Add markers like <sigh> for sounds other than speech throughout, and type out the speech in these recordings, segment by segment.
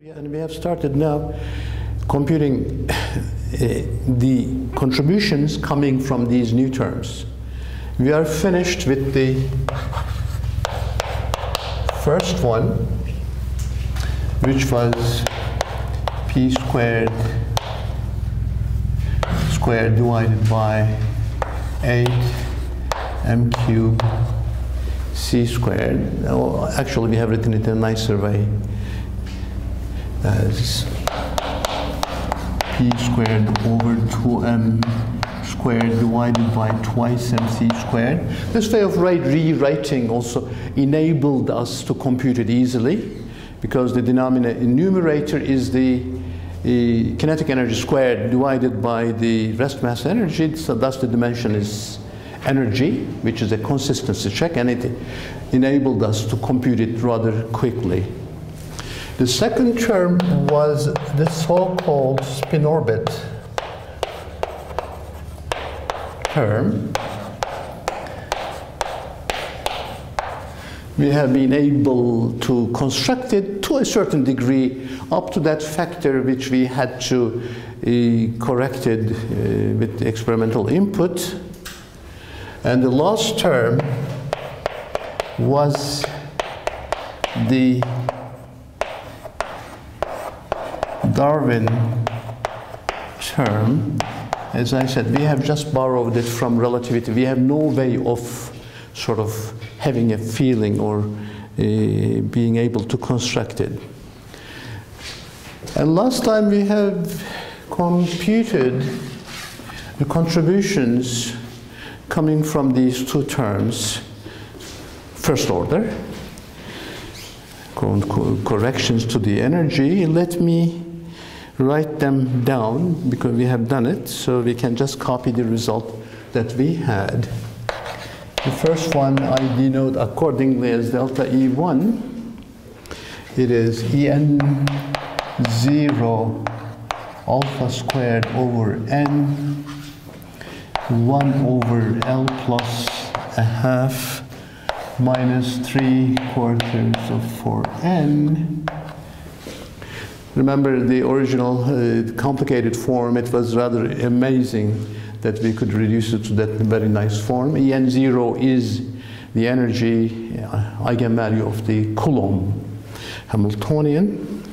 And we have started now computing uh, the contributions coming from these new terms. We are finished with the first one, which was p squared squared divided by 8 m cubed c squared. Oh, actually, we have written it in a nicer way as p squared over 2m squared divided by twice mc squared. This way of write, rewriting also enabled us to compute it easily because the denominator numerator is the, the kinetic energy squared divided by the rest mass energy, so thus the dimension is energy, which is a consistency check, and it enabled us to compute it rather quickly. The second term was the so-called spin orbit term. We have been able to construct it to a certain degree up to that factor which we had to uh, it uh, with experimental input. And the last term was the Darwin term, as I said, we have just borrowed it from relativity. We have no way of sort of having a feeling or uh, being able to construct it. And last time we have computed the contributions coming from these two terms, first order, corrections to the energy. Let me write them down because we have done it, so we can just copy the result that we had. The first one I denote accordingly as delta E1. It is En0 alpha squared over N 1 over L plus a half minus 3 quarters of 4N Remember the original uh, complicated form, it was rather amazing that we could reduce it to that very nice form. En0 is the energy uh, eigenvalue of the Coulomb Hamiltonian.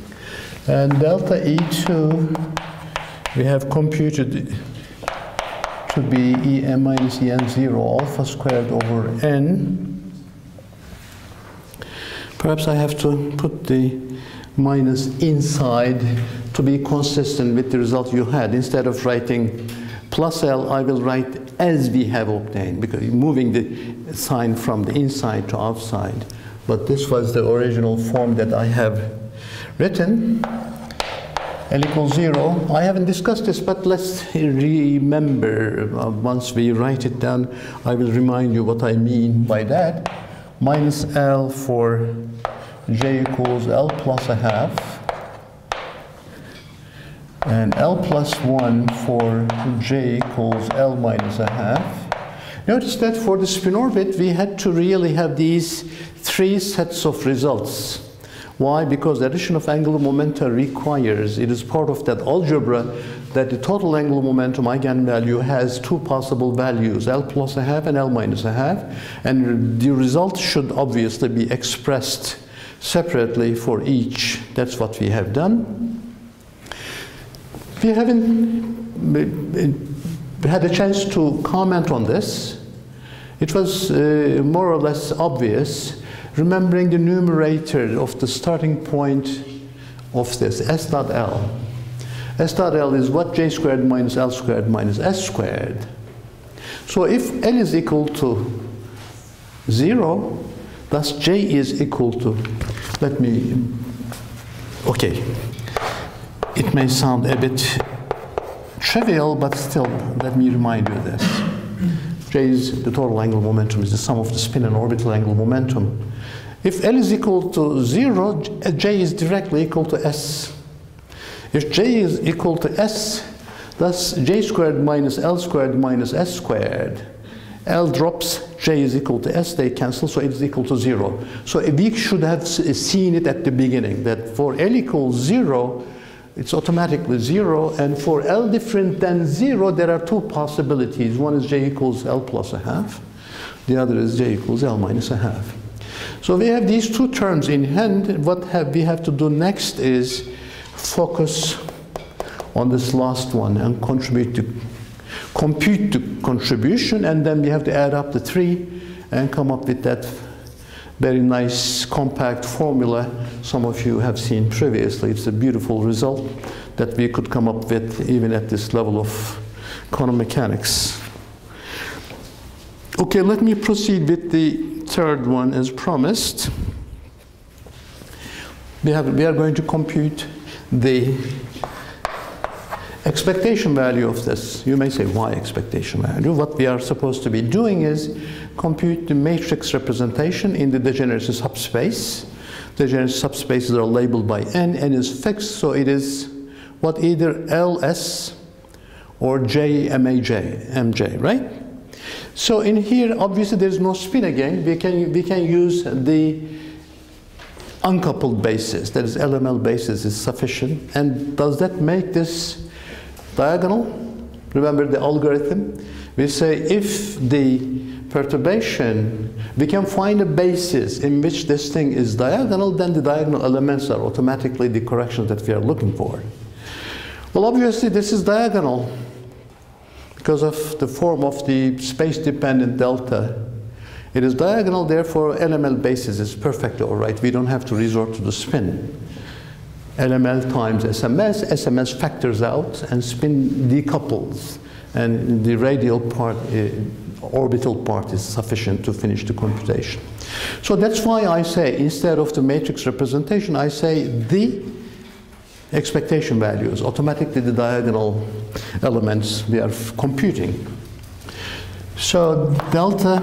And delta E2 we have computed to be En minus En0 alpha squared over N. Perhaps I have to put the minus inside to be consistent with the result you had. Instead of writing plus L, I will write as we have obtained, because moving the sign from the inside to outside. But this was the original form that I have written. L equals zero. I haven't discussed this, but let's remember, uh, once we write it down, I will remind you what I mean by that. Minus L for j equals L plus a half and L plus 1 for j equals L minus a half. Notice that for the spin orbit we had to really have these three sets of results. Why? Because the addition of angular momenta requires, it is part of that algebra that the total angular momentum eigenvalue has two possible values, L plus a half and L minus a half, and the result should obviously be expressed separately for each. That's what we have done. We haven't had a chance to comment on this. It was uh, more or less obvious, remembering the numerator of the starting point of this, S dot L. S dot L is what j squared minus L squared minus S squared. So if L is equal to zero, thus J is equal to let me, okay, it may sound a bit trivial, but still, let me remind you this. J is the total angular momentum, is the sum of the spin and orbital angular momentum. If L is equal to zero, J is directly equal to S. If J is equal to S, thus J squared minus L squared minus S squared, L drops, j is equal to s, they cancel, so it's equal to zero. So we should have uh, seen it at the beginning, that for L equals zero, it's automatically zero, and for L different than zero, there are two possibilities. One is j equals L plus a half, the other is j equals L minus a half. So we have these two terms in hand. What have we have to do next is focus on this last one and contribute to compute the contribution, and then we have to add up the three and come up with that very nice compact formula some of you have seen previously. It's a beautiful result that we could come up with even at this level of quantum mechanics. Okay, let me proceed with the third one as promised. We, have, we are going to compute the expectation value of this. You may say, why expectation value? What we are supposed to be doing is compute the matrix representation in the degeneracy subspace. Degeneracy subspaces are labeled by n. n is fixed, so it is what either ls or j maj, mj, right? So in here, obviously there's no spin again. We can, we can use the uncoupled basis, that is LML basis is sufficient. And does that make this diagonal? Remember the algorithm? We say if the perturbation, we can find a basis in which this thing is diagonal, then the diagonal elements are automatically the corrections that we are looking for. Well, obviously this is diagonal because of the form of the space-dependent delta. It is diagonal, therefore LML basis is perfectly all right. We don't have to resort to the spin. LML times SMS, SMS factors out and spin decouples. And the radial part eh, orbital part is sufficient to finish the computation. So that's why I say, instead of the matrix representation, I say the expectation values, automatically the diagonal elements we are computing. So delta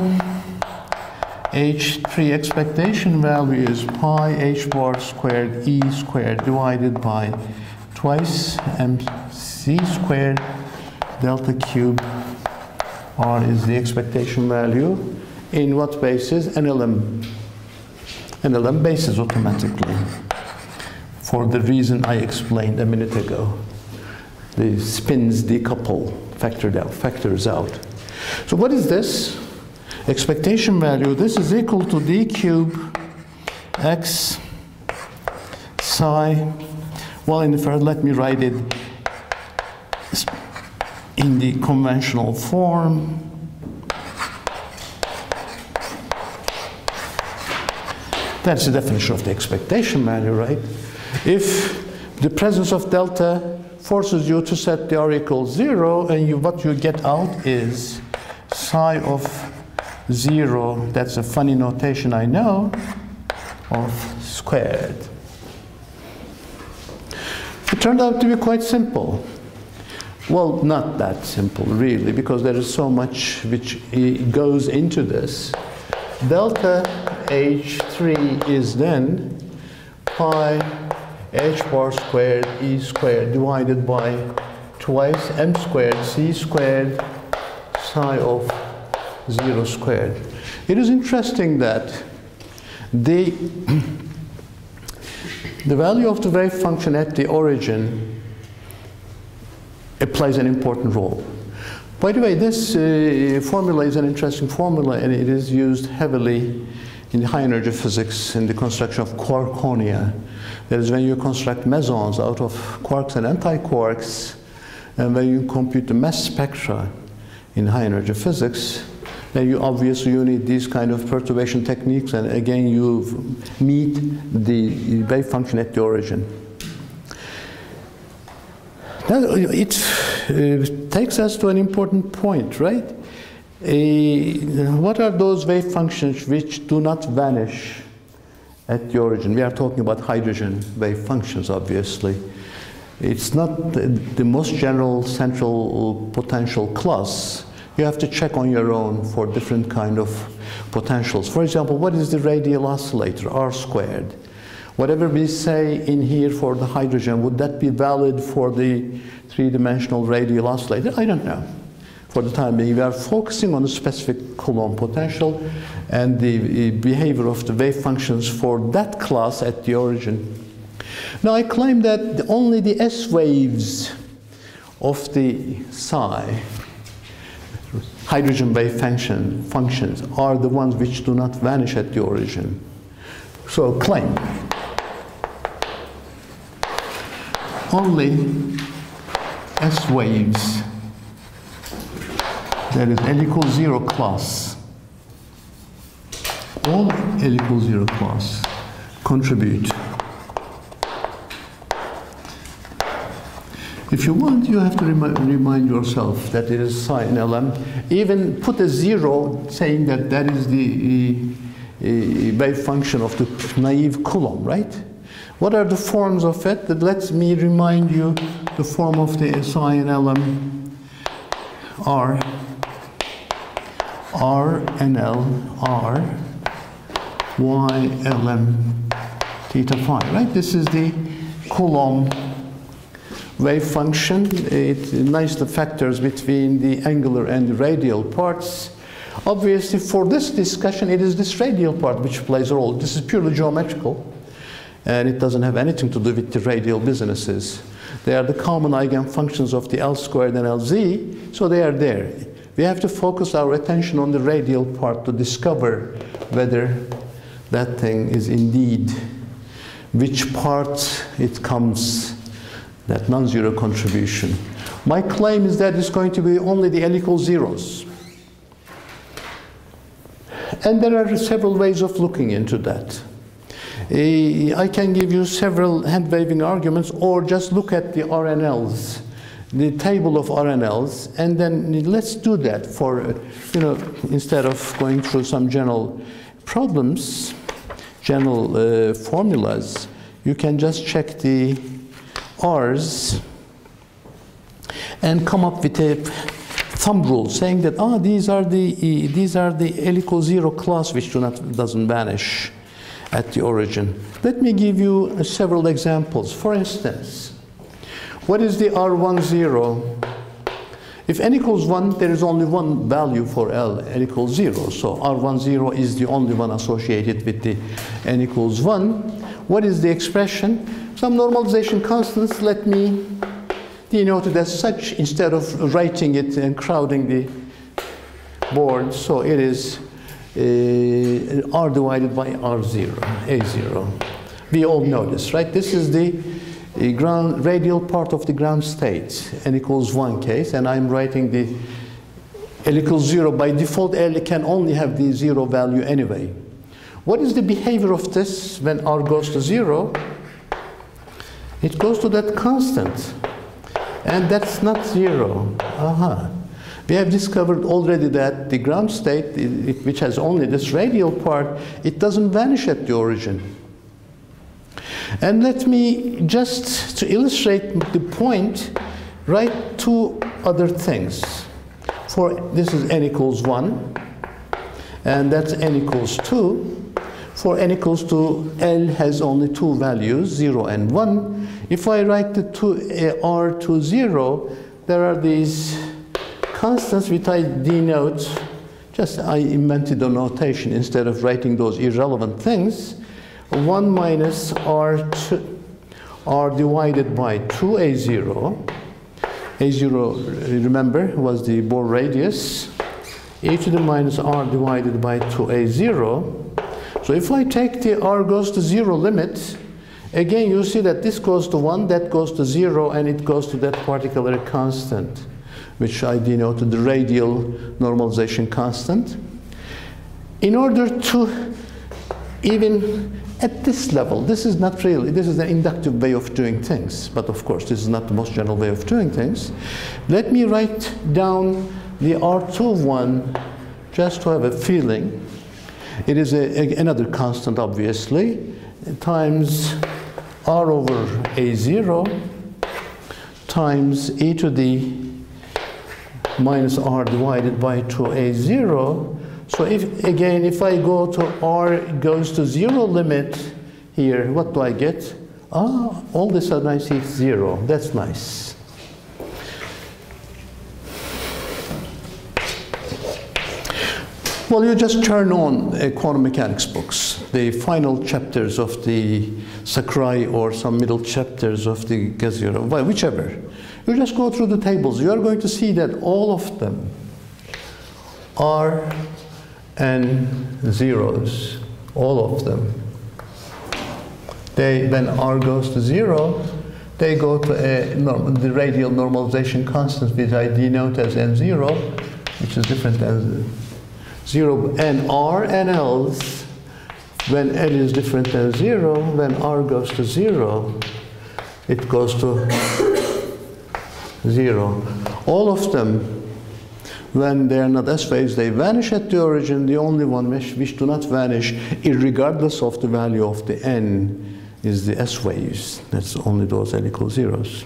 H3 expectation value is pi h bar squared E squared divided by twice mc squared delta cube R is the expectation value. In what basis? NLM. NLM basis automatically. For the reason I explained a minute ago. The spins decouple, factored out, factors out. So what is this? Expectation value, this is equal to d cube x psi. Well, in the first, let me write it in the conventional form. That's the definition of the expectation value, right? If the presence of delta forces you to set the R equals zero, and you, what you get out is psi of zero, that's a funny notation I know, of squared. It turned out to be quite simple. Well, not that simple, really, because there is so much which goes into this. Delta H3 is then pi h bar squared e squared divided by twice m squared c squared psi of 0 squared. It is interesting that the, <clears throat> the value of the wave function at the origin it plays an important role. By the way, this uh, formula is an interesting formula and it is used heavily in high energy physics in the construction of quarkonia. That is when you construct mesons out of quarks and antiquarks, and when you compute the mass spectra in high energy physics, then you obviously you need these kind of perturbation techniques, and again you meet the wave function at the origin. It uh, takes us to an important point, right? Uh, what are those wave functions which do not vanish at the origin? We are talking about hydrogen wave functions, obviously. It's not the, the most general central potential class. You have to check on your own for different kind of potentials. For example, what is the radial oscillator, r squared? Whatever we say in here for the hydrogen, would that be valid for the three-dimensional radial oscillator? I don't know. For the time being, we are focusing on the specific Coulomb potential and the behavior of the wave functions for that class at the origin. Now I claim that only the S waves of the psi hydrogen wave function, functions are the ones which do not vanish at the origin. So claim. Only S waves. That is L equals zero class. All L equals zero class contribute If you want, you have to remi remind yourself that it is psi in Lm. Even put a zero saying that that is the uh, wave function of the naive Coulomb, right? What are the forms of it? That lets me remind you the form of the psi in Lm R, R and L, R, Y, Lm, theta phi, right? This is the Coulomb wave function. It nice the factors between the angular and the radial parts. Obviously, for this discussion, it is this radial part which plays a role. This is purely geometrical, and it doesn't have anything to do with the radial businesses. They are the common eigenfunctions of the L squared and LZ, so they are there. We have to focus our attention on the radial part to discover whether that thing is indeed which part it comes that non-zero contribution. My claim is that it's going to be only the L equals zeros. And there are several ways of looking into that. Uh, I can give you several hand-waving arguments or just look at the RNLs, the table of RNLs, and then let's do that for, you know, instead of going through some general problems, general uh, formulas, you can just check the R's and come up with a thumb rule saying that ah these are the these are the L equals zero class which do not doesn't vanish at the origin. Let me give you several examples. For instance, what is the R10? If n equals 1, there is only one value for L, n equals 0. So R10 is the only one associated with the n equals 1. What is the expression? Some normalization constants let me denote it as such instead of writing it and crowding the board. So it is uh, R divided by R0, A0. We all know this, right? This is the, the ground radial part of the ground state, n equals 1 case, and I'm writing the L equals 0. By default, L can only have the 0 value anyway. What is the behavior of this when R goes to 0? It goes to that constant. And that's not zero. Aha. We have discovered already that the ground state, which has only this radial part, it doesn't vanish at the origin. And let me just to illustrate the point, write two other things. For this is n equals 1, and that's n equals 2. For n equals 2, L has only two values, 0 and 1. If I write the two, uh, R to 0, there are these constants which I denote, just I invented a notation instead of writing those irrelevant things. 1 minus R, two, R divided by 2A0. A0, remember, was the Bohr radius. e to the minus R divided by 2A0 so if I take the r goes to 0 limit, again you see that this goes to 1, that goes to 0, and it goes to that particular constant, which I denoted the radial normalization constant. In order to even at this level, this is not really, this is an inductive way of doing things, but of course this is not the most general way of doing things. Let me write down the R2 one just to have a feeling. It is a, a, another constant, obviously, times r over a0 times e to the minus r divided by 2a0. So if, again, if I go to r goes to zero limit here, what do I get? Ah, all of a sudden I see zero. That's nice. Well, you just turn on uh, quantum mechanics books, the final chapters of the Sakurai or some middle chapters of the well, whichever. You just go through the tables. You are going to see that all of them are and zeros, all of them. They, when r goes to zero, they go to a the radial normalization constant, which I denote as n0, which is different than 0 and r and else when n is different than 0 when r goes to 0 it goes to 0 all of them when they are not s waves they vanish at the origin. The only one which, which do not vanish regardless of the value of the n is the s waves that's only those n equals zeros.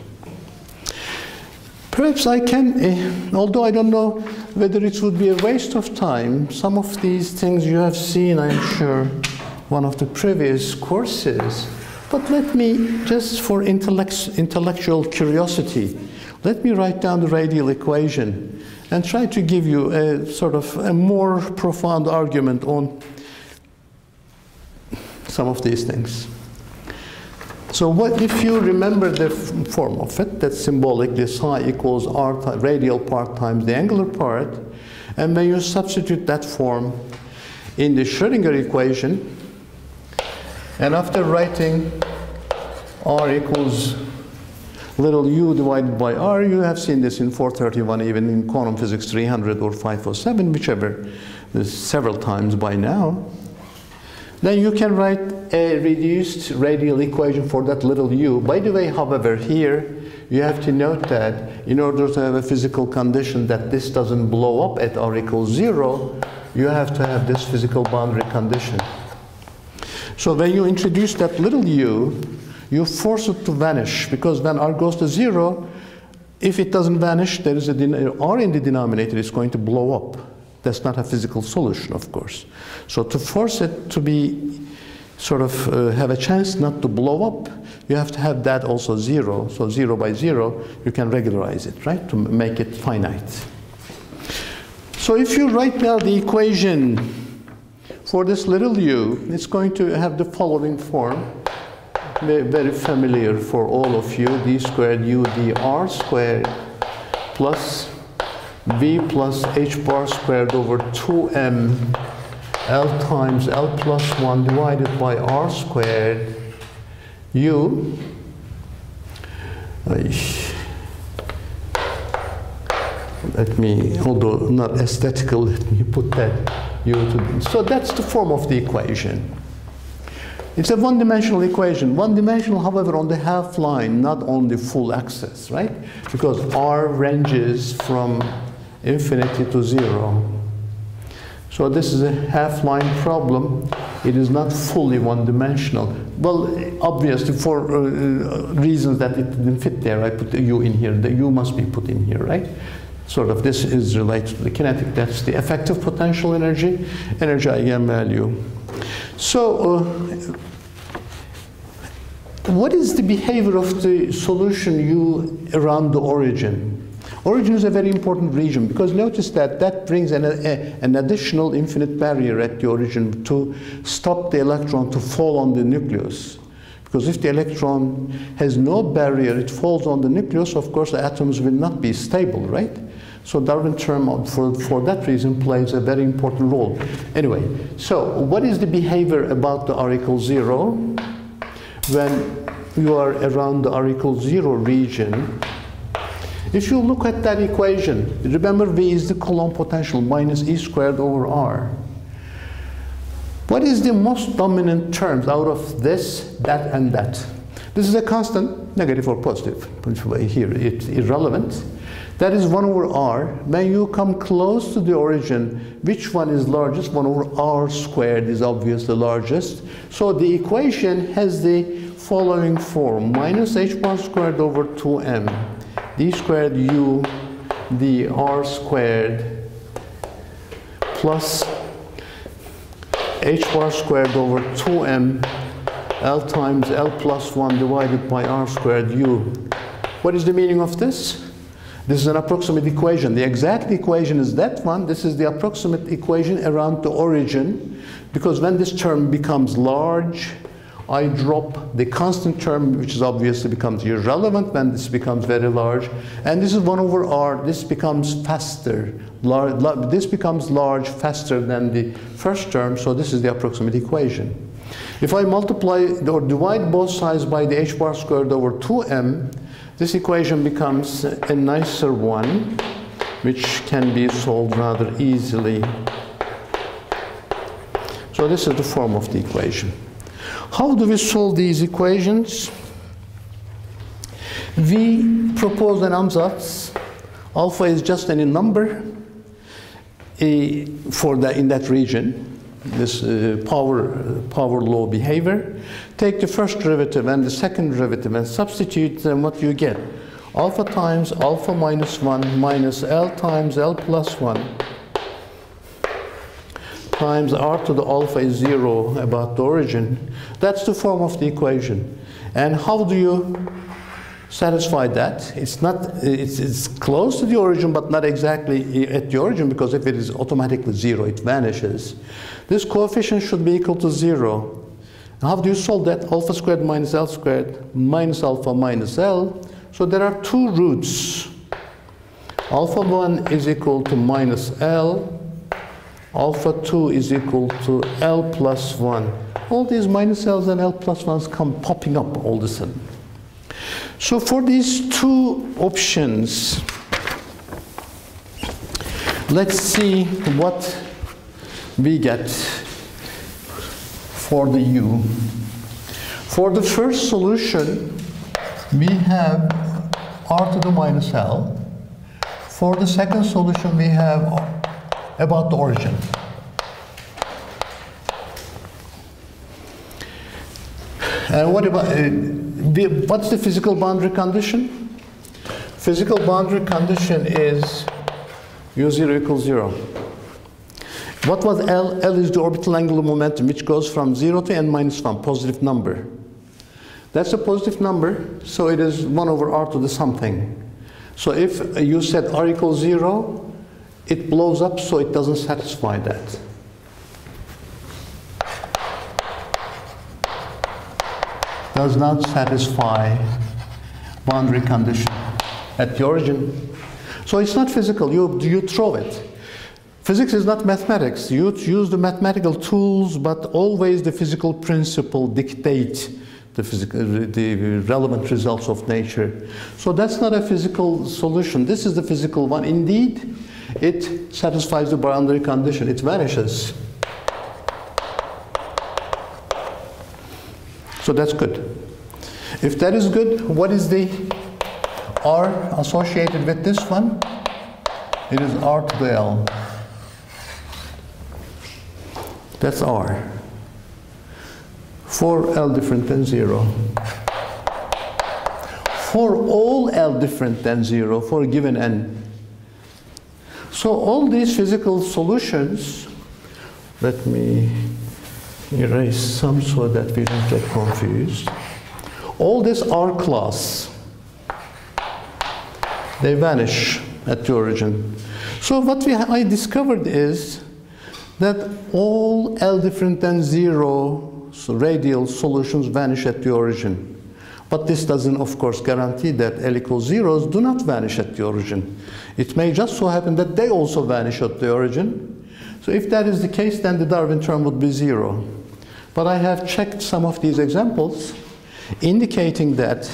Perhaps I can, eh, although I don't know whether it would be a waste of time, some of these things you have seen, I'm sure, one of the previous courses. But let me, just for intellect, intellectual curiosity, let me write down the radial equation and try to give you a sort of a more profound argument on some of these things. So what if you remember the form of it, that's symbolic, the psi equals r radial part times the angular part, and when you substitute that form in the Schrodinger equation, and after writing r equals little u divided by r, you have seen this in 431, even in quantum physics 300 or 507, whichever, several times by now. Then you can write a reduced radial equation for that little u. By the way, however, here you have to note that in order to have a physical condition that this doesn't blow up at r equals zero, you have to have this physical boundary condition. So when you introduce that little u, you force it to vanish because when r goes to zero, if it doesn't vanish, there is a r in the denominator is going to blow up. That's not a physical solution, of course. So to force it to be sort of uh, have a chance not to blow up, you have to have that also zero. So zero by zero, you can regularize it, right, to make it finite. So if you write now the equation for this little u, it's going to have the following form, very familiar for all of you, d squared u dr squared plus v plus h bar squared over 2m L times L plus 1 divided by R squared U. Let me, although not aesthetical, let me put that U to, so that's the form of the equation. It's a one-dimensional equation. One-dimensional, however, on the half line, not on the full axis, right? Because R ranges from infinity to zero. So this is a half-line problem. It is not fully one-dimensional. Well, obviously, for uh, reasons that it didn't fit there, I put the u in here. The u must be put in here, right? Sort of this is related to the kinetic. That's the effective potential energy, energy eigenvalue. So, uh, what is the behavior of the solution u around the origin? Origin is a very important region because notice that that brings an, a, an additional infinite barrier at the origin to stop the electron to fall on the nucleus. Because if the electron has no barrier, it falls on the nucleus, of course the atoms will not be stable, right? So Darwin term for, for that reason plays a very important role. Anyway, so what is the behavior about the R equals zero? When you are around the R equals zero region, if you look at that equation, remember V is the Coulomb potential minus E squared over R. What is the most dominant terms out of this, that, and that? This is a constant, negative or positive. Here, it's irrelevant. That is 1 over r. When you come close to the origin, which one is largest? 1 over r squared is obviously largest. So the equation has the following form. Minus h bar squared over 2m d squared u dr squared plus h bar squared over 2m L times L plus 1 divided by R squared U. What is the meaning of this? This is an approximate equation. The exact equation is that one. This is the approximate equation around the origin. Because when this term becomes large, I drop the constant term, which is obviously becomes irrelevant when this becomes very large. And this is 1 over r. This becomes faster. Lar this becomes large faster than the first term, so this is the approximate equation. If I multiply or divide both sides by the h bar squared over 2m, this equation becomes a nicer one, which can be solved rather easily. So this is the form of the equation. How do we solve these equations? We propose an ansatz. Alpha is just any number a, for the, in that region, this uh, power, power law behavior. Take the first derivative and the second derivative and substitute them what you get. Alpha times alpha minus 1 minus L times L plus 1 times r to the alpha is 0 about the origin. That's the form of the equation. And how do you satisfy that? It's not, it's, it's close to the origin, but not exactly at the origin, because if it is automatically 0, it vanishes. This coefficient should be equal to 0. How do you solve that? Alpha squared minus L squared minus alpha minus L. So there are two roots. Alpha 1 is equal to minus L alpha 2 is equal to L plus 1. All these minus L's and L plus 1's come popping up all of a sudden. So for these two options, let's see what we get for the U. For the first solution, we have r to the minus L. For the second solution, we have about the origin. And what about, uh, what's the physical boundary condition? Physical boundary condition is u0 equals 0. What was L? L is the orbital angular momentum which goes from 0 to n minus 1, positive number. That's a positive number, so it is 1 over r to the something. So if you set r equals 0, it blows up so it doesn't satisfy that. Does not satisfy boundary condition at the origin. So it's not physical, you, you throw it. Physics is not mathematics. You use the mathematical tools, but always the physical principle dictate the, physical, uh, the relevant results of nature. So that's not a physical solution. This is the physical one. Indeed, it satisfies the boundary condition. It vanishes. So that's good. If that is good, what is the R associated with this one? It is R to the L. That's R. For L different than 0. For all L different than 0, for a given N so all these physical solutions, let me erase some so that we don't get confused. All this R class, they vanish at the origin. So what we, I discovered is that all L different than zero radial solutions vanish at the origin. But this doesn't, of course, guarantee that L equals zeros do not vanish at the origin. It may just so happen that they also vanish at the origin. So if that is the case, then the Darwin term would be zero. But I have checked some of these examples indicating that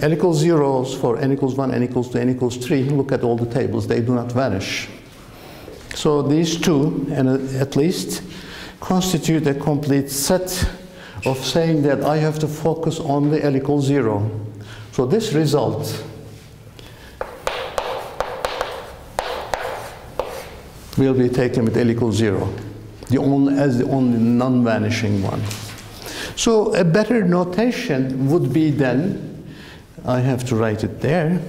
L equals zeros for n equals 1, n equals 2, n equals 3. Look at all the tables, they do not vanish. So these two, and uh, at least, constitute a complete set of saying that I have to focus on the L equals 0. So this result will be taken with L equals 0 the only, as the only non-vanishing one. So a better notation would be then, I have to write it there,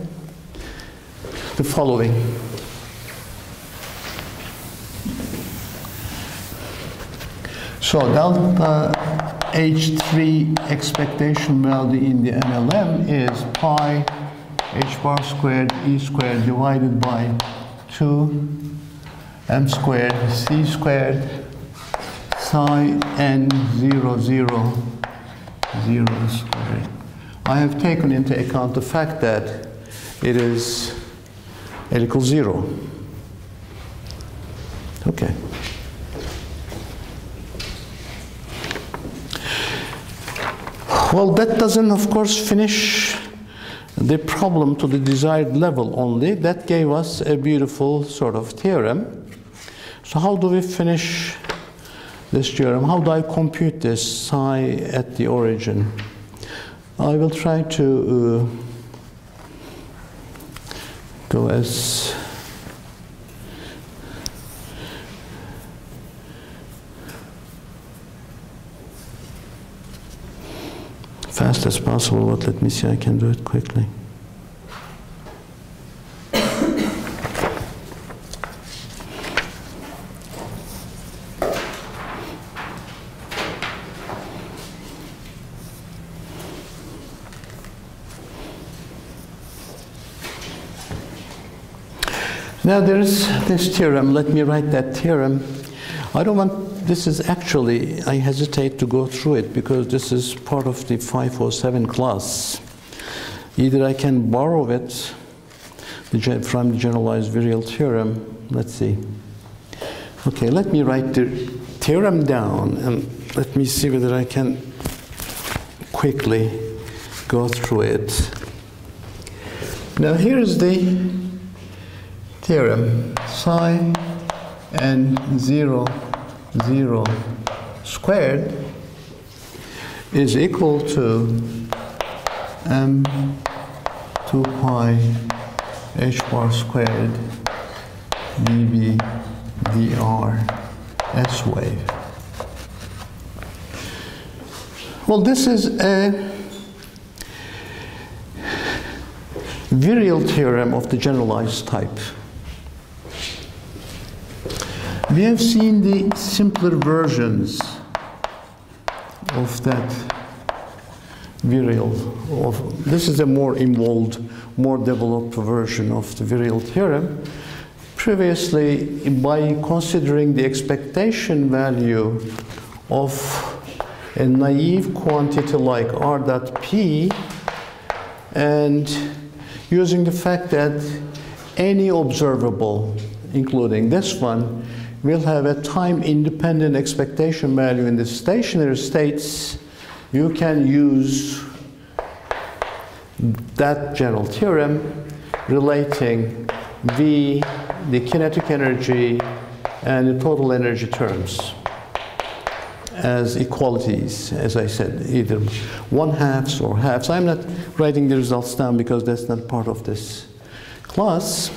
the following. So delta H3 expectation value in the NLM is pi h bar squared e squared divided by 2 m squared c squared psi n 0 0 0 squared. I have taken into account the fact that it is L equals 0. Okay. Well, that doesn't, of course, finish the problem to the desired level only. That gave us a beautiful sort of theorem. So how do we finish this theorem? How do I compute this psi at the origin? I will try to uh, go as fast as possible, but let me see, I can do it quickly. Now there's this theorem, let me write that theorem. I don't want, this is actually, I hesitate to go through it because this is part of the 507 class. Either I can borrow it from the generalized virial theorem, let's see. Okay, let me write the theorem down and let me see whether I can quickly go through it. Now here's the theorem psi n 0 0 squared is equal to m 2 pi h bar squared dv dr s wave. Well, this is a virial theorem of the generalized type. We have seen the simpler versions of that virial. Of, this is a more involved, more developed version of the virial theorem. Previously, by considering the expectation value of a naive quantity like r dot p and using the fact that any observable, including this one, will have a time-independent expectation value in the stationary states, you can use that general theorem relating V, the kinetic energy, and the total energy terms as equalities, as I said, either one halves or halves. I'm not writing the results down because that's not part of this class.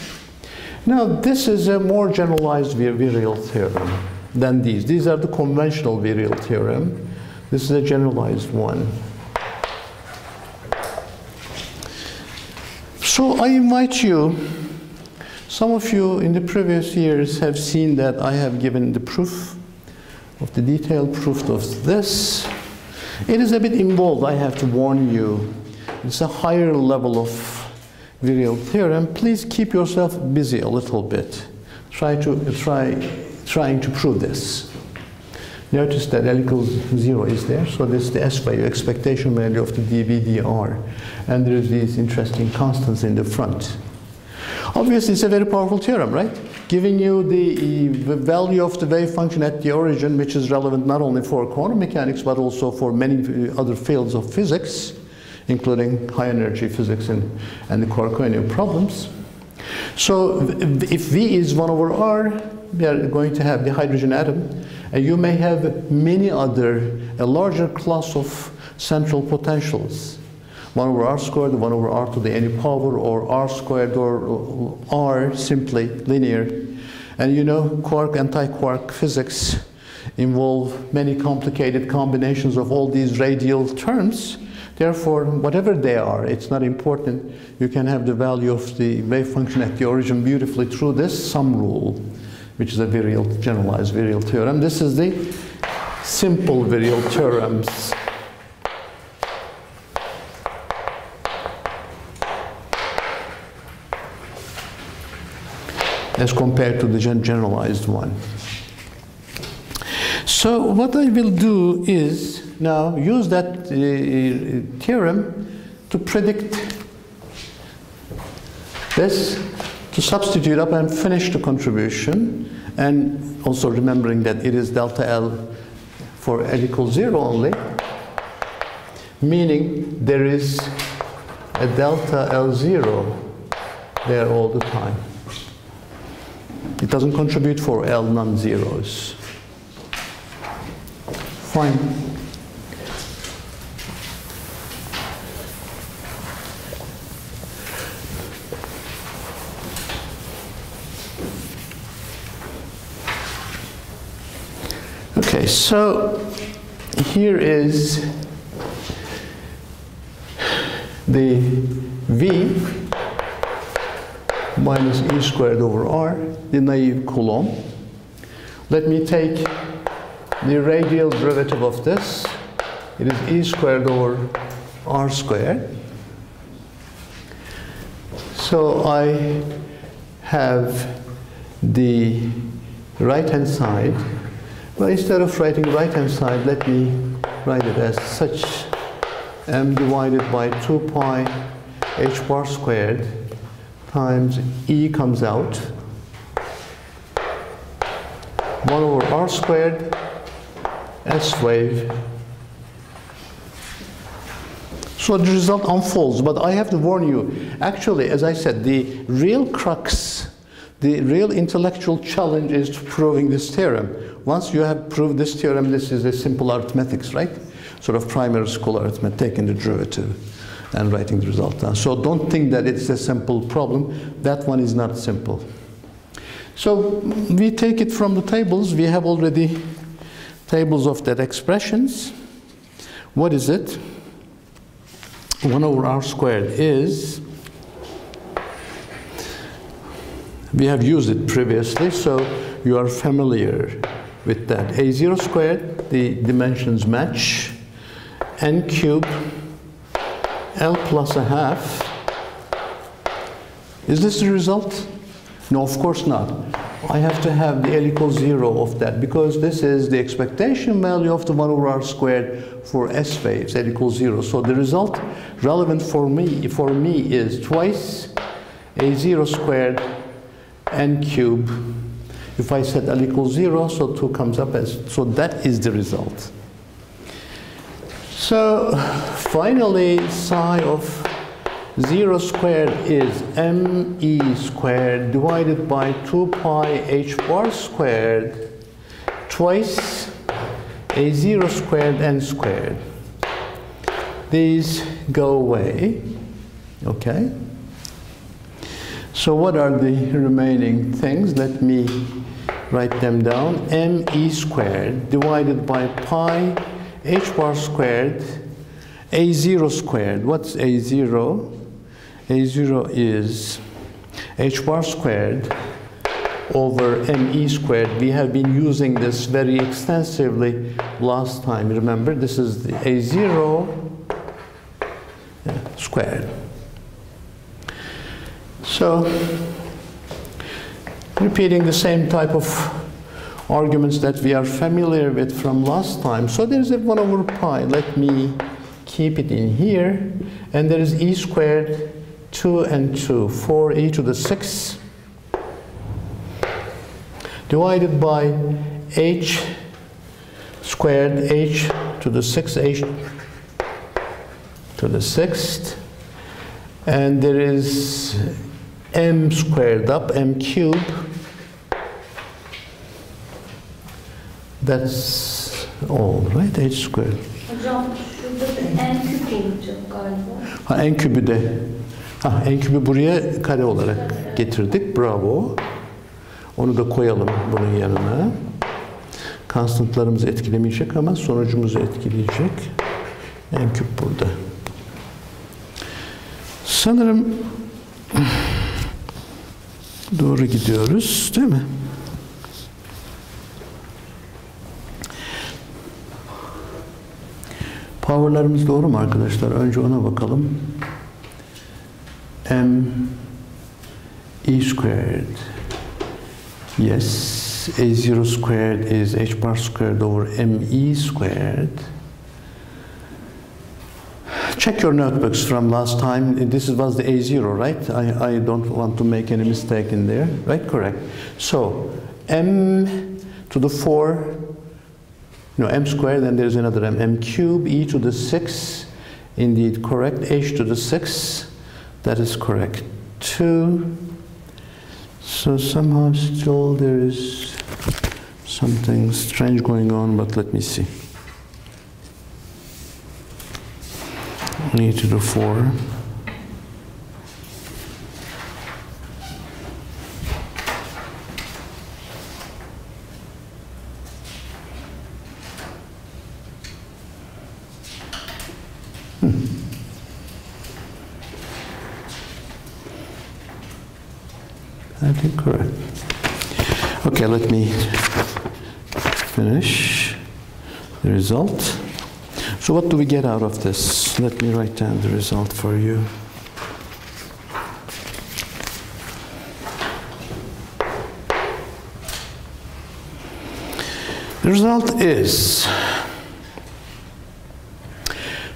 Now, this is a more generalized virial theorem than these. These are the conventional virial theorem. This is a generalized one. So I invite you, some of you in the previous years have seen that I have given the proof of the detailed proof of this. It is a bit involved, I have to warn you. It's a higher level of virial theorem, please keep yourself busy a little bit. Try to try trying to prove this. Notice that L equals zero is there, so this is the S value, expectation value of the dVdr. And there is these interesting constants in the front. Obviously, it's a very powerful theorem, right? Giving you the value of the wave function at the origin, which is relevant not only for quantum mechanics, but also for many other fields of physics including high energy physics and, and the quarkonium problems. So if V is 1 over R, we are going to have the hydrogen atom, and you may have many other, a larger class of central potentials. 1 over r squared, 1 over r to the any power, or r squared, or r simply linear. And you know, quark, anti-quark physics involve many complicated combinations of all these radial terms. Therefore, whatever they are, it's not important. You can have the value of the wave function at the origin beautifully through this sum rule, which is a virial, generalized virial theorem. This is the simple virial theorems. as compared to the generalized one. So what I will do is now use that uh, theorem to predict this, to substitute up and finish the contribution, and also remembering that it is delta L for L equals zero only, meaning there is a delta L0 there all the time. It doesn't contribute for L non-zeros. Fine. Okay, so here is the V minus E squared over R, the naive Coulomb. Let me take the radial derivative of this. It is E squared over R squared. So I have the right hand side. Well, instead of writing right hand side, let me write it as such m divided by 2 pi h bar squared times e comes out 1 over r squared s wave. So the result unfolds, but I have to warn you, actually, as I said, the real crux, the real intellectual challenge is to proving this theorem. Once you have proved this theorem, this is a simple arithmetics, right? Sort of primary school arithmetic, taking the derivative and writing the result down. So don't think that it's a simple problem. That one is not simple. So we take it from the tables. We have already tables of that expressions. What is it? 1 over r squared is, we have used it previously, so you are familiar with that. a0 squared, the dimensions match, n cubed, l plus a half. Is this the result? No, of course not. I have to have the L equals zero of that because this is the expectation value of the 1 over r squared for S waves, L equals zero. So the result relevant for me, for me is twice a zero squared n cube. If I set L equals zero, so two comes up as, so that is the result. So finally, psi of 0 squared is me squared divided by 2 pi h bar squared twice a 0 squared n squared. These go away, okay? So what are the remaining things? Let me write them down. me squared divided by pi h bar squared a0 squared. What's a0? A0 is h bar squared over me squared. We have been using this very extensively last time. Remember, this is the A0 squared. So, repeating the same type of arguments that we are familiar with from last time. So there's a 1 over pi. Let me keep it in here. And there is e squared 2 and 2, 4e to the 6 divided by h squared h to the 6 h to the 6th and there is m squared up m cubed. That's all right? h squared. Hocam şurada bir en küp olacak galiba. ha kübü de Ha, en küpü buraya kare olarak getirdik. Bravo. Onu da koyalım bunun yanına. Konstantlarımızı etkilemeyecek ama sonucumuzu etkileyecek. En küp burada. Sanırım doğru gidiyoruz değil mi? Power'larımız doğru mu arkadaşlar? Önce ona bakalım. M e squared Yes, a0 squared is h bar squared over me squared. Check your notebooks from last time. This was the a0, right? I, I don't want to make any mistake in there, right? Correct. So m to the 4, no, m squared, and there's another m, m cube, e to the 6, indeed correct, h to the 6, that is correct. 2, so somehow still there is something strange going on, but let me see. Need to do 4. I think correct. Okay, let me finish the result. So what do we get out of this? Let me write down the result for you. The result is,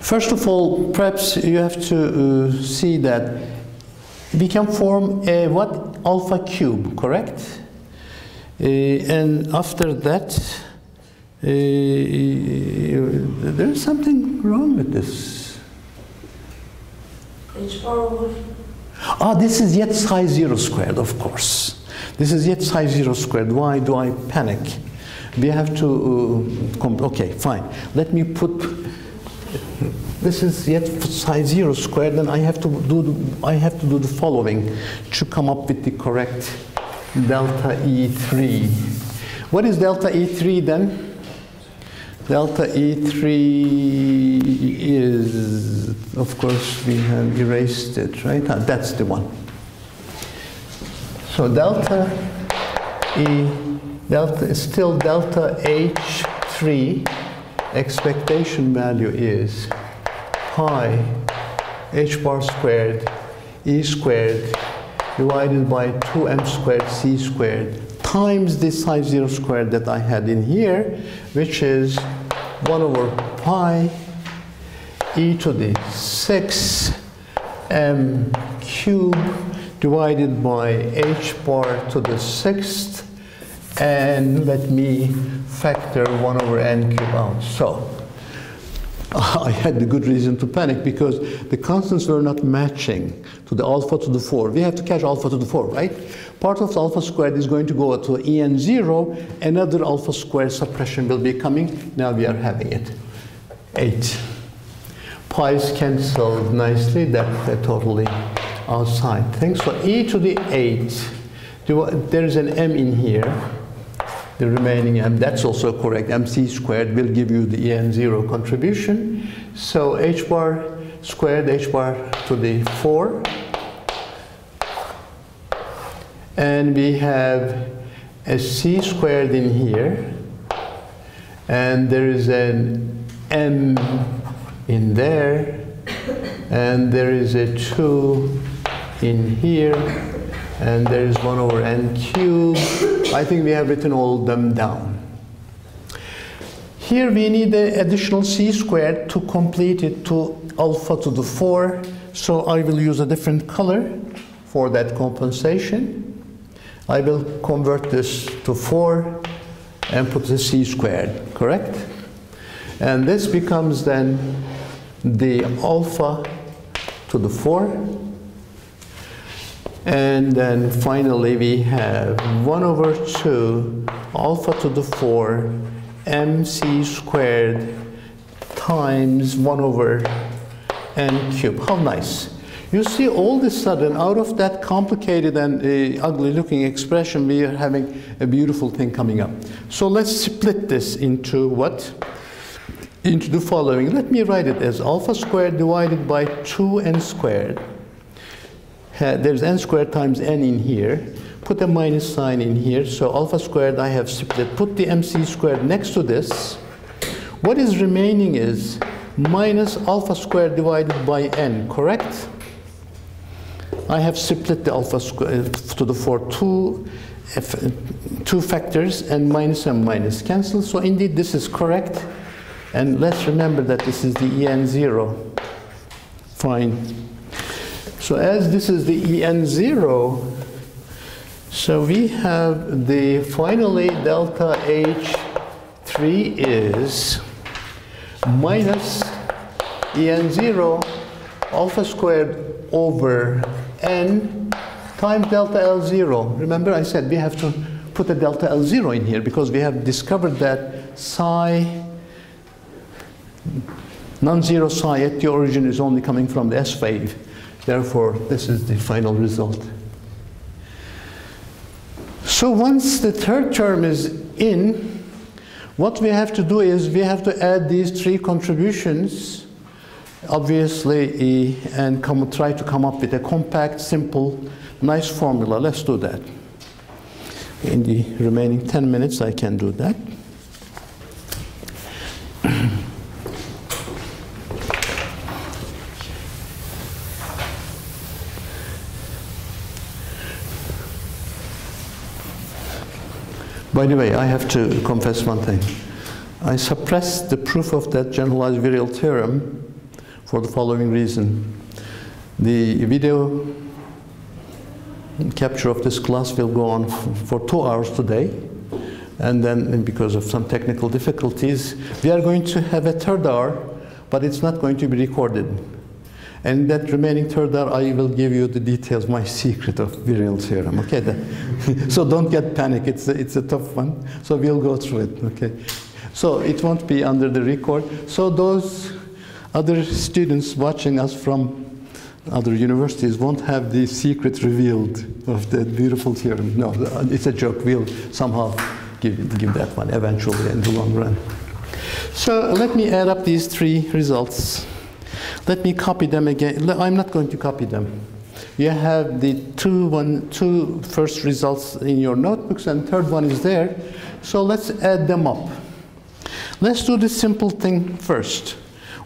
first of all, perhaps you have to uh, see that we can form a what alpha cube, correct? Uh, and after that, uh, there's something wrong with this. Ah, this is yet psi zero squared, of course. This is yet psi zero squared. Why do I panic? We have to, uh, okay, fine. Let me put, this is yet psi zero squared, then I have to do, the, I have to do the following to come up with the correct delta E3. What is delta E3 then? Delta E3 is, of course, we have erased it, right? Ah, that's the one. So delta E, delta is still delta H3, expectation value is pi h bar squared E squared divided by 2m squared c squared times this psi 0 squared that I had in here, which is 1 over pi e to the 6 m cube divided by h bar to the sixth and let me factor 1 over n cube out. So <laughs> I had the good reason to panic because the constants were not matching to the alpha to the 4. We have to catch alpha to the 4, right? Part of the alpha squared is going to go to en0. Another alpha squared suppression will be coming. Now we are having it. 8. Pi's canceled nicely. That's they're totally outside Thanks. So e to the 8. There is an m in here the remaining m, that's also correct, mc squared will give you the en0 contribution. So h bar squared, h bar to the 4. And we have a c squared in here. And there is an m in there. And there is a 2 in here. And there is 1 over n cubed. I think we have written all them down. Here we need the additional c squared to complete it to alpha to the 4. So I will use a different color for that compensation. I will convert this to 4 and put the c squared, correct? And this becomes then the alpha to the 4 and then finally we have 1 over 2 alpha to the 4 mc squared times 1 over n cubed. How nice. You see all of a sudden out of that complicated and uh, ugly looking expression we are having a beautiful thing coming up. So let's split this into what? Into the following. Let me write it as alpha squared divided by 2n squared there's n squared times n in here. Put a minus sign in here. So alpha squared I have split. Put the mc squared next to this. What is remaining is minus alpha squared divided by n, correct? I have split the alpha squared uh, to the 4. 2 if, two factors and minus and minus cancel. So indeed this is correct. And let's remember that this is the EN0. Fine. So as this is the EN0, so we have the finally delta H3 is minus En0 alpha squared over n times delta L0. Remember I said we have to put a delta L0 in here because we have discovered that psi non-zero psi at the origin is only coming from the S wave. Therefore, this is the final result. So once the third term is in, what we have to do is we have to add these three contributions, obviously, and come, try to come up with a compact, simple, nice formula. Let's do that. In the remaining 10 minutes, I can do that. By the way, I have to confess one thing. I suppressed the proof of that generalized virial theorem for the following reason. The video capture of this class will go on for two hours today. And then, because of some technical difficulties, we are going to have a third hour, but it's not going to be recorded. And that remaining third hour, I will give you the details, my secret of virial theorem. Okay, <laughs> so don't get panic. It's a, it's a tough one. So we'll go through it. Okay, so it won't be under the record. So those other students watching us from other universities won't have the secret revealed of that beautiful theorem. No, it's a joke. We'll somehow give, give that one eventually in the long run. So let me add up these three results. Let me copy them again. I'm not going to copy them. You have the two, one, two first results in your notebooks and third one is there. So let's add them up. Let's do the simple thing first.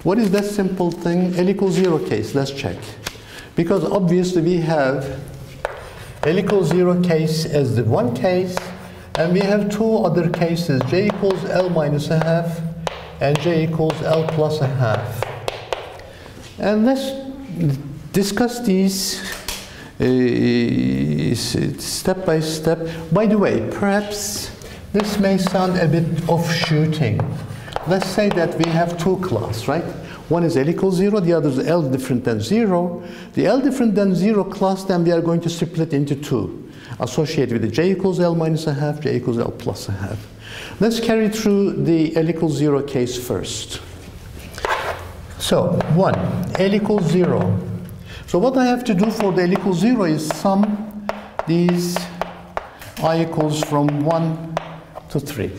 What is that simple thing? L equals zero case. Let's check. Because obviously we have L equals zero case as the one case, and we have two other cases, J equals L minus a half, and J equals L plus a half. And let's discuss these uh, step by step. By the way, perhaps this may sound a bit offshooting. Let's say that we have two class, right? One is L equals zero, the other is L different than zero. The L different than zero class, then we are going to split into two, associated with the J equals L minus a half, J equals L plus a half. Let's carry through the L equals zero case first. So, 1, L equals 0. So what I have to do for the L equals 0 is sum these i equals from 1 to 3.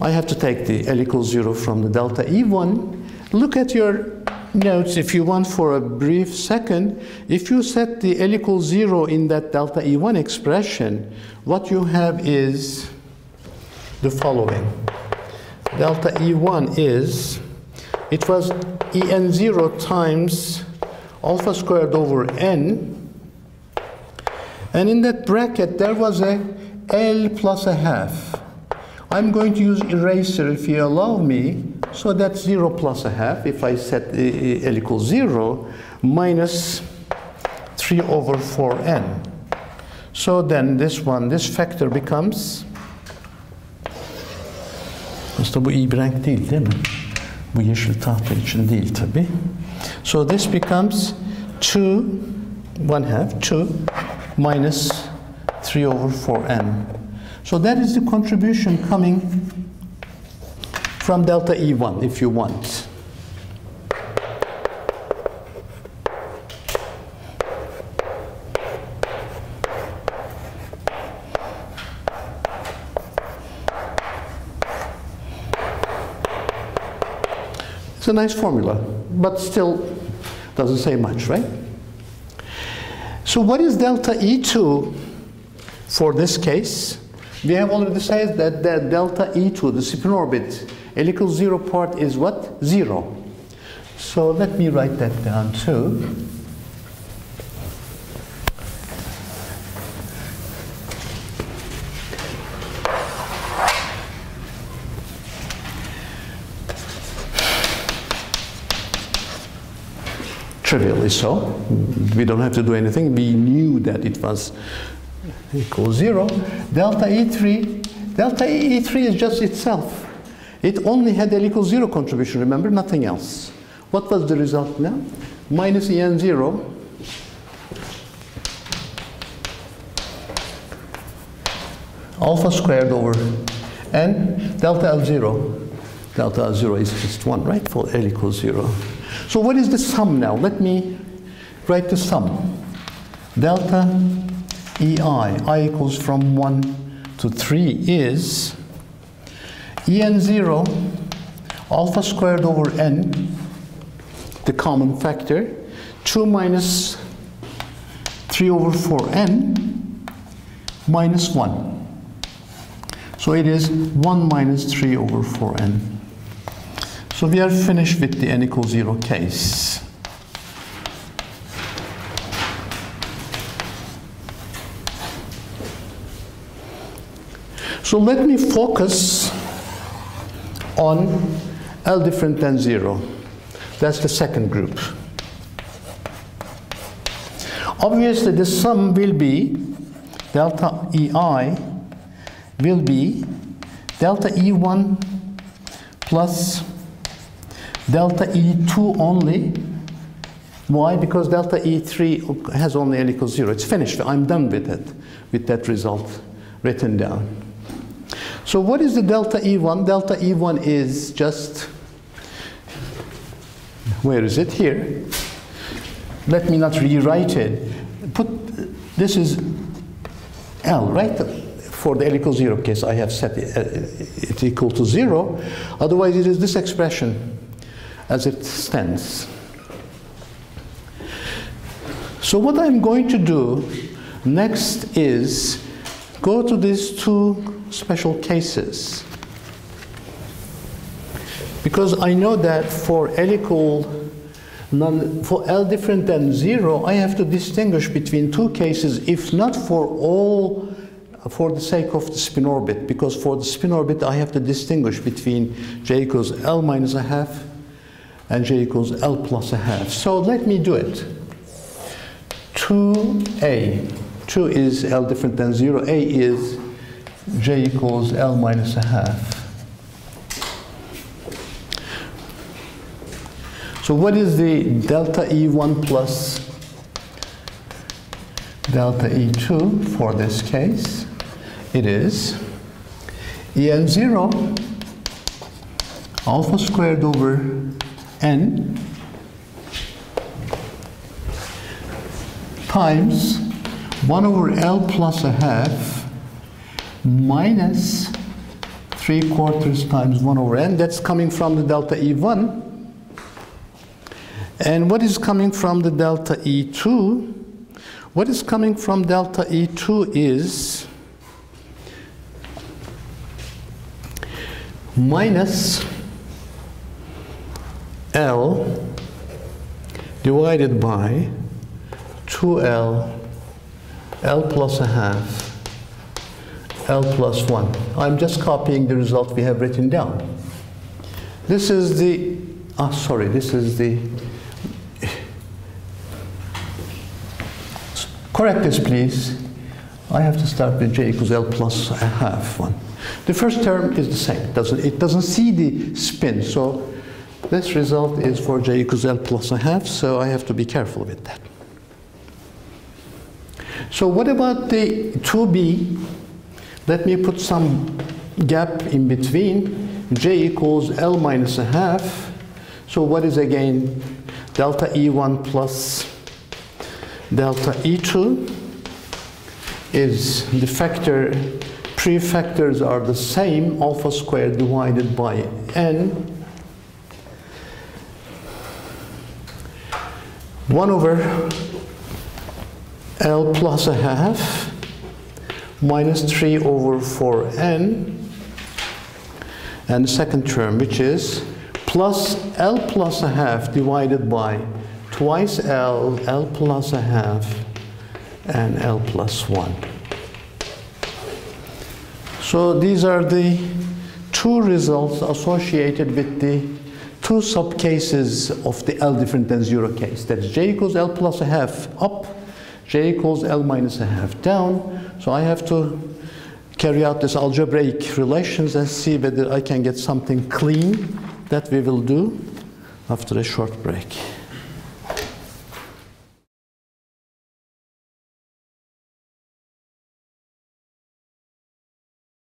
I have to take the L equals 0 from the delta E1. Look at your notes if you want for a brief second. If you set the L equals 0 in that delta E1 expression, what you have is the following. Delta E1 is it was En0 times alpha squared over n. And in that bracket, there was a L plus a half. I'm going to use eraser if you allow me. So that's 0 plus a half. If I set L equals 0, minus 3 over 4n. So then this one, this factor becomes... Aslında bu iyi bir renk değil değil mi? Bu yeşil tahta için değil tabi. So this becomes 2, 1 half, 2 minus 3 over 4n. So that is the contribution coming from delta E1 if you want. It's a nice formula, but still doesn't say much, right? So what is delta E2 for this case? We have already said that the delta E2, the spin orbit, L equals zero part is what? Zero. So let me write that down too. So. We don't have to do anything. We knew that it was equals zero. Delta E3, delta E3 is just itself. It only had L equals zero contribution, remember, nothing else. What was the result now? Minus En zero alpha squared over n delta L0. Delta L0 is just 1, right, for L equals 0. So what is the sum now? Let me write the sum. Delta EI, I equals from 1 to 3 is En0 alpha squared over n, the common factor, 2 minus 3 over 4n minus 1. So it is 1 minus 3 over 4n. So we are finished with the n equals 0 case. So let me focus on L different than 0. That's the second group. Obviously, the sum will be delta EI will be delta E1 plus delta E2 only. Why? Because delta E3 has only L equals 0. It's finished. I'm done with it, with that result written down. So what is the delta E1? Delta E1 is just, where is it? Here. Let me not rewrite it. Put, this is L, right? For the L equals 0 case, I have set it, uh, it equal to 0. Otherwise, it is this expression as it stands. So what I'm going to do next is go to these two special cases. Because I know that for L equal none, for L different than zero, I have to distinguish between two cases, if not for all, for the sake of the spin orbit, because for the spin orbit, I have to distinguish between J equals L minus a half and J equals L plus a half. So let me do it. 2A, 2 is L different than zero, A is J equals L minus a half. So what is the delta E1 plus delta E2 for this case? It is En0 alpha squared over n times 1 over L plus a half minus 3 quarters times 1 over n. That's coming from the delta E1. And what is coming from the delta E2? What is coming from delta E2 is minus L divided by 2L, L plus a half, L plus 1. I'm just copying the result we have written down. This is the, ah, sorry, this is the Correct this, please. I have to start with j equals L plus a half one. The first term is the same. Doesn't, it doesn't see the spin. So this result is for j equals L plus a half. So I have to be careful with that. So what about the 2b? Let me put some gap in between. j equals L minus a half. So what is again delta E1 plus delta E2 is the factor, prefactors are the same, alpha squared divided by n. 1 over L plus a half minus 3 over 4n and the second term which is plus L plus a half divided by twice L, L plus a half, and L plus 1. So these are the two results associated with the two subcases of the L different than zero case. That's J equals L plus a half up, J equals L minus a half down. So I have to carry out this algebraic relations and see whether I can get something clean that we will do after a short break.